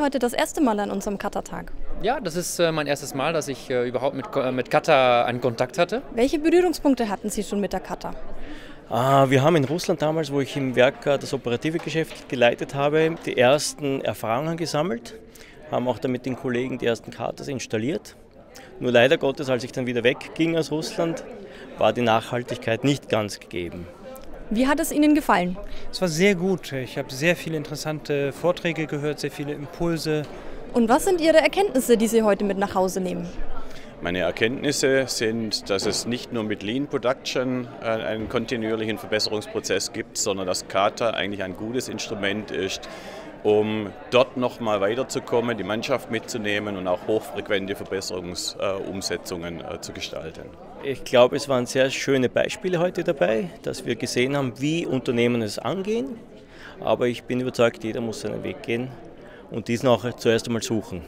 heute das erste Mal an unserem Kata-Tag? Ja, das ist äh, mein erstes Mal, dass ich äh, überhaupt mit, äh, mit Kata einen Kontakt hatte. Welche Berührungspunkte hatten Sie schon mit der Kata? Ah, wir haben in Russland damals, wo ich im Werk das operative Geschäft geleitet habe, die ersten Erfahrungen gesammelt, haben auch damit den Kollegen die ersten Katas installiert. Nur leider Gottes, als ich dann wieder wegging aus Russland, war die Nachhaltigkeit nicht ganz gegeben. Wie hat es Ihnen gefallen? Es war sehr gut. Ich habe sehr viele interessante Vorträge gehört, sehr viele Impulse. Und was sind Ihre Erkenntnisse, die Sie heute mit nach Hause nehmen? Meine Erkenntnisse sind, dass es nicht nur mit Lean Production äh, einen kontinuierlichen Verbesserungsprozess gibt, sondern dass Kata eigentlich ein gutes Instrument ist, um dort nochmal weiterzukommen, die Mannschaft mitzunehmen und auch hochfrequente Verbesserungsumsetzungen äh, zu gestalten. Ich glaube, es waren sehr schöne Beispiele heute dabei, dass wir gesehen haben, wie Unternehmen es angehen. Aber ich bin überzeugt, jeder muss seinen Weg gehen und diesen auch zuerst einmal suchen.